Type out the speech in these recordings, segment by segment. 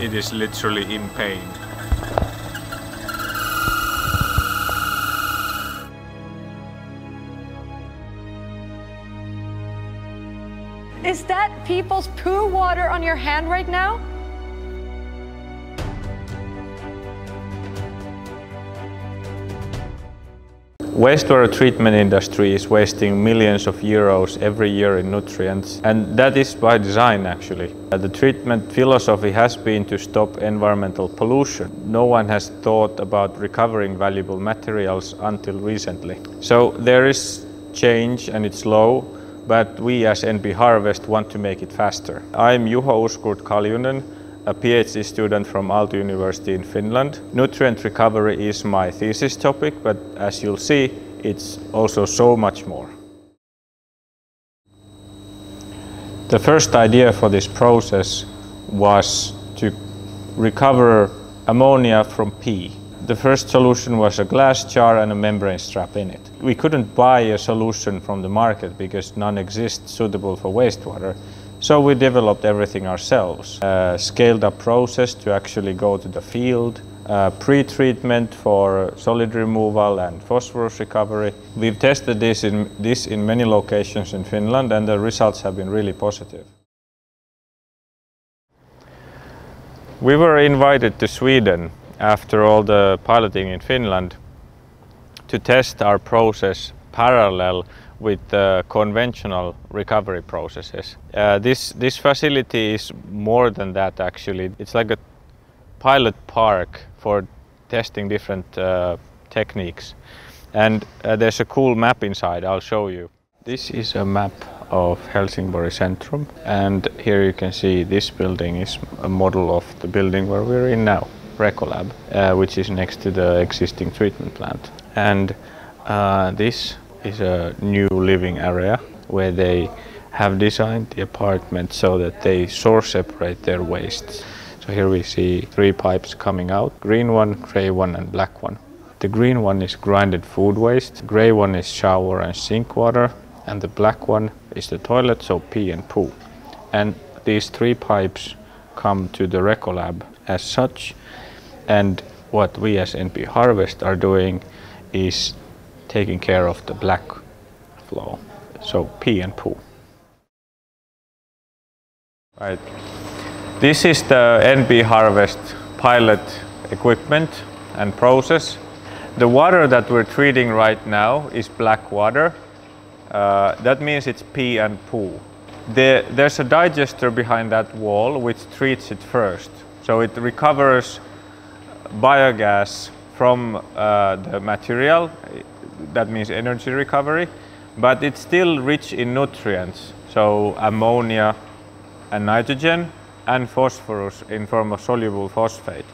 it is literally in pain. Is that people's poo water on your hand right now? Wastewater treatment industry is wasting millions of euros every year in nutrients and that is by design actually. Uh, the treatment philosophy has been to stop environmental pollution. No one has thought about recovering valuable materials until recently. So there is change and it's slow but we as NP Harvest want to make it faster. I'm Juho Uzkurt Kaljunen, a PhD student from Aalto University in Finland. Nutrient recovery is my thesis topic, but as you'll see, it's also so much more. The first idea for this process was to recover ammonia from pee the first solution was a glass jar and a membrane strap in it. We couldn't buy a solution from the market because none exists suitable for wastewater. So we developed everything ourselves. A scaled up process to actually go to the field, pre-treatment for solid removal and phosphorus recovery. We've tested this in, this in many locations in Finland and the results have been really positive. We were invited to Sweden after all the piloting in Finland to test our process parallel with the conventional recovery processes. Uh, this, this facility is more than that actually. It's like a pilot park for testing different uh, techniques. And uh, there's a cool map inside, I'll show you. This is a map of Helsingborg Centrum and here you can see this building is a model of the building where we're in now. Recolab, uh, which is next to the existing treatment plant. And uh, this is a new living area where they have designed the apartment so that they source separate their wastes. So here we see three pipes coming out, green one, gray one and black one. The green one is grinded food waste, gray one is shower and sink water, and the black one is the toilet, so pee and poo. And these three pipes come to the Recolab as such and what we as NP Harvest are doing is taking care of the black flow, so pee and poo. Right. This is the NP Harvest pilot equipment and process. The water that we're treating right now is black water. Uh, that means it's pee and poo. The, there's a digester behind that wall which treats it first. So it recovers biogas from uh, the material, that means energy recovery, but it's still rich in nutrients, so ammonia and nitrogen and phosphorus in form of soluble phosphate.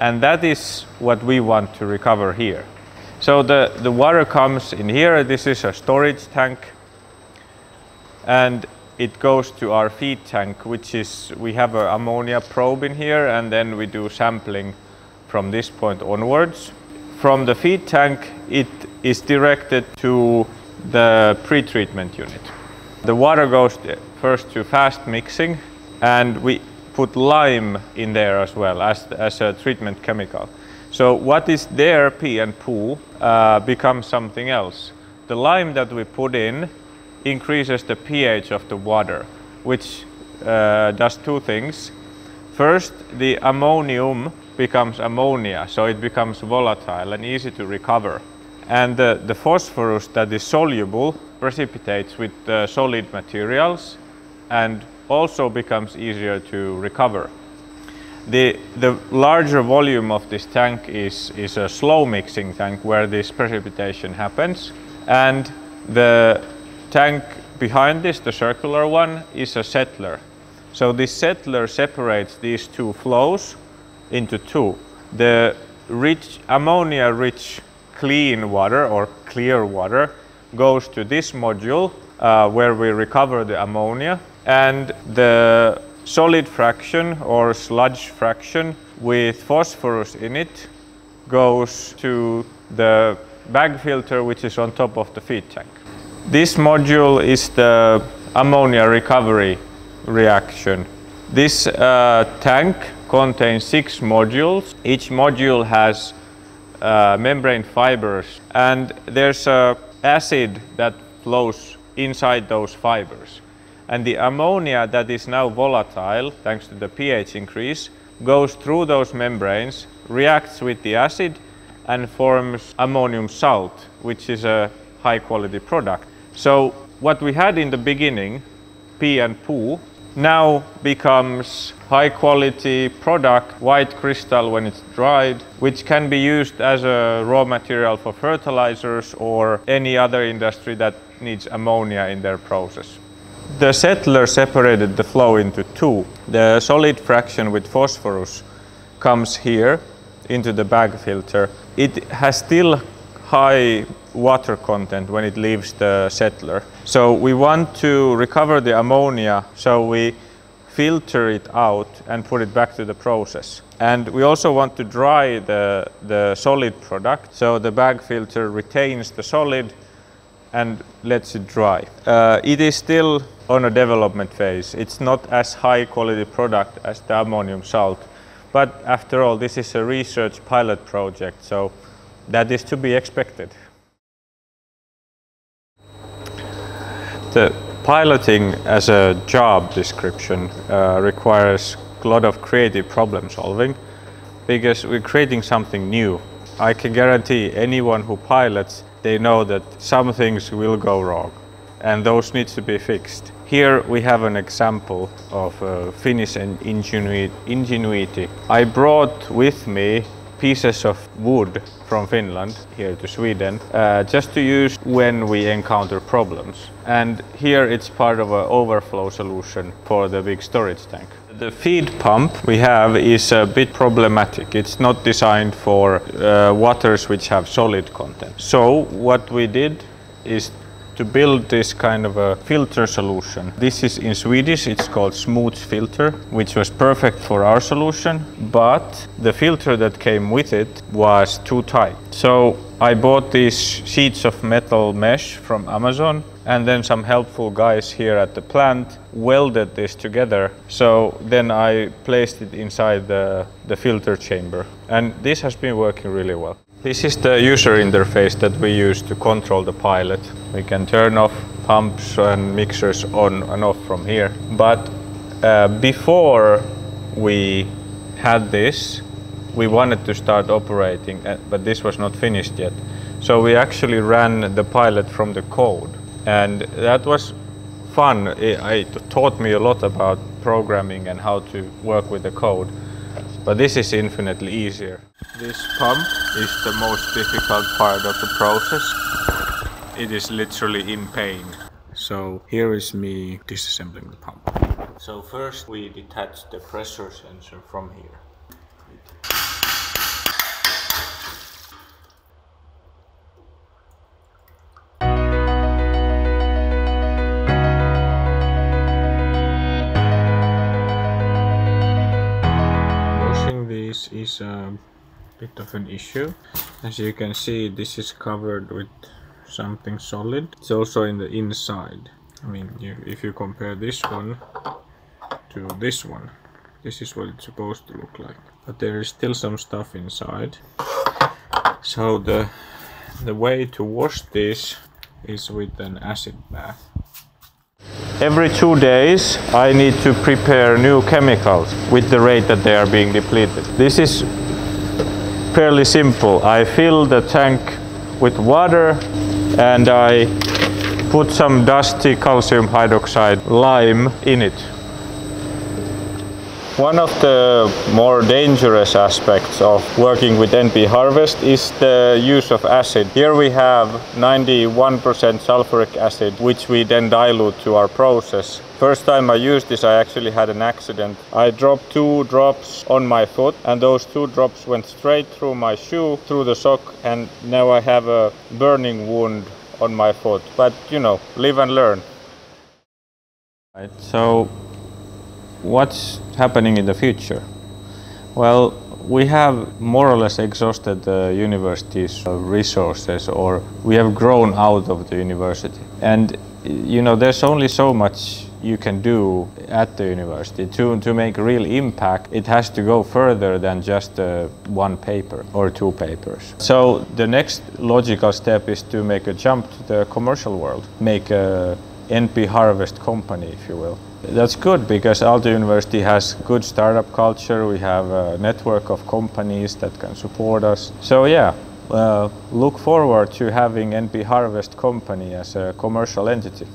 And that is what we want to recover here. So the, the water comes in here, this is a storage tank, and it goes to our feed tank, which is, we have an ammonia probe in here, and then we do sampling from this point onwards. From the feed tank, it is directed to the pre-treatment unit. The water goes first to fast mixing and we put lime in there as well as, as a treatment chemical. So what is there, pee and poo, uh, becomes something else. The lime that we put in increases the pH of the water, which uh, does two things. First, the ammonium becomes ammonia, so it becomes volatile and easy to recover. And the, the phosphorus that is soluble precipitates with uh, solid materials and also becomes easier to recover. The, the larger volume of this tank is, is a slow mixing tank where this precipitation happens. And the tank behind this, the circular one, is a settler. So this settler separates these two flows into two. The rich ammonia rich clean water or clear water goes to this module uh, where we recover the ammonia and the solid fraction or sludge fraction with phosphorus in it goes to the bag filter which is on top of the feed tank. This module is the ammonia recovery reaction. This uh, tank contains six modules. Each module has uh, membrane fibers and there's a acid that flows inside those fibers. And the ammonia that is now volatile, thanks to the pH increase, goes through those membranes, reacts with the acid and forms ammonium salt, which is a high quality product. So what we had in the beginning, pee and poo, now becomes high quality product, white crystal when it's dried, which can be used as a raw material for fertilizers or any other industry that needs ammonia in their process. The settler separated the flow into two. The solid fraction with phosphorus comes here into the bag filter. It has still high water content when it leaves the settler. So we want to recover the ammonia, so we filter it out and put it back to the process. And we also want to dry the, the solid product, so the bag filter retains the solid and lets it dry. Uh, it is still on a development phase. It's not as high quality product as the ammonium salt, but after all, this is a research pilot project, so that is to be expected. The piloting as a job description uh, requires a lot of creative problem solving because we're creating something new. I can guarantee anyone who pilots, they know that some things will go wrong and those need to be fixed. Here we have an example of uh, Finnish ingenuity. I brought with me pieces of wood from Finland here to Sweden uh, just to use when we encounter problems. And here it's part of an overflow solution for the big storage tank. The feed pump we have is a bit problematic. It's not designed for uh, waters which have solid content. So what we did is to build this kind of a filter solution. This is in Swedish, it's called smutsfilter, which was perfect for our solution, but the filter that came with it was too tight. So I bought these sheets of metal mesh from Amazon and then some helpful guys here at the plant welded this together. So then I placed it inside the, the filter chamber and this has been working really well. This is the user interface that we use to control the pilot. We can turn off pumps and mixers on and off from here. But uh, before we had this, we wanted to start operating, uh, but this was not finished yet. So we actually ran the pilot from the code. And that was fun. It, it taught me a lot about programming and how to work with the code. But this is infinitely easier. This pump is the most difficult part of the process. It is literally in pain. So here is me disassembling the pump. So first we detach the pressure sensor from here. Bit of an issue. As you can see this is covered with something solid. It's also in the inside. I mean you, if you compare this one to this one this is what it's supposed to look like. But there is still some stuff inside. So the the way to wash this is with an acid bath. Every two days I need to prepare new chemicals with the rate that they are being depleted. This is fairly simple. I fill the tank with water and I put some dusty calcium hydroxide lime in it. One of the more dangerous aspects of working with NP Harvest is the use of acid. Here we have 91% sulfuric acid, which we then dilute to our process. First time I used this, I actually had an accident. I dropped two drops on my foot and those two drops went straight through my shoe, through the sock, and now I have a burning wound on my foot. But you know, live and learn. Right, so what's happening in the future? Well, we have more or less exhausted the university's resources or we have grown out of the university. And you know, there's only so much you can do at the university to, to make real impact it has to go further than just uh, one paper or two papers so the next logical step is to make a jump to the commercial world make a np harvest company if you will that's good because Aalto University has good startup culture. We have a network of companies that can support us. So yeah, uh, look forward to having NP Harvest company as a commercial entity.